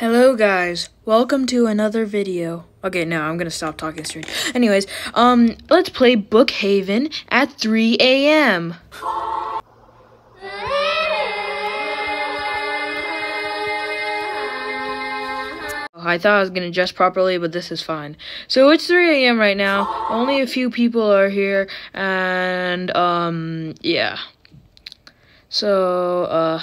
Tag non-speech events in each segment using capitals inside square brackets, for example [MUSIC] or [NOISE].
Hello guys, welcome to another video. Okay, now I'm gonna stop talking strange. Anyways, um, let's play Brookhaven at 3 a.m. I thought I was gonna dress properly, but this is fine. So it's 3 a.m. right now. Only a few people are here, and um, yeah. So uh.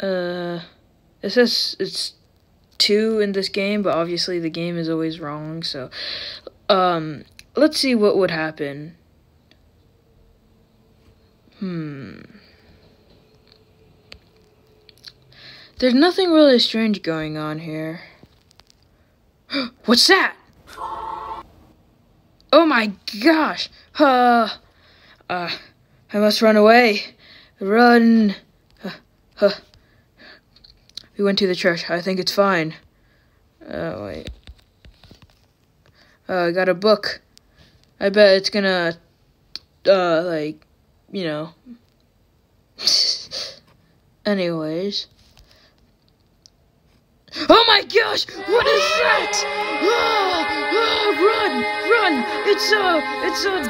Uh, it says it's two in this game, but obviously the game is always wrong. So, um, let's see what would happen. Hmm. There's nothing really strange going on here. [GASPS] What's that? Oh my gosh! Uh, uh, I must run away. Run. Uh, uh. We went to the church. I think it's fine. Oh, wait. Uh, I got a book. I bet it's gonna, uh, like, you know. [LAUGHS] Anyways. Oh my gosh! What is that? Oh, oh, run! Run! It's a, it's a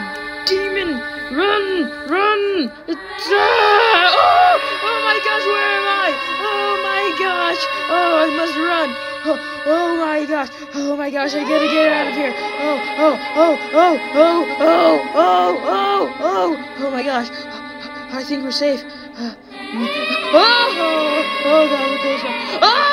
demon! Run! Run! It's, uh, oh! Oh my gosh, where am I? Oh gosh! Oh, I must run! Oh, oh my gosh! Oh my gosh, I gotta get out of here! Oh, oh, oh, oh, oh, oh, oh, oh, oh! Oh my gosh! I think we're safe. Uh, oh, oh, oh, God, look at this Oh!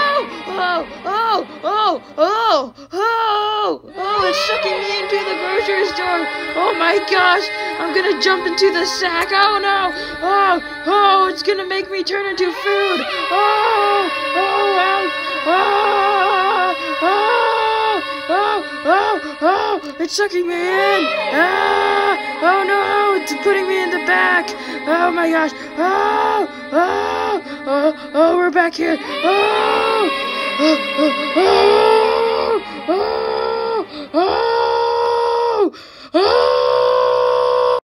Oh, oh, oh, oh, oh, oh, it's sucking me into the grocery store. Oh my gosh, I'm gonna jump into the sack. Oh no, oh, oh, gonna make me turn into food. Oh, oh, ouch, oh, oh, oh, oh, oh, it's sucking me in. Ah, oh no, it's putting me in the back. Oh my gosh, oh, oh, oh, oh, we're back here. Oh. Oh, oh, oh.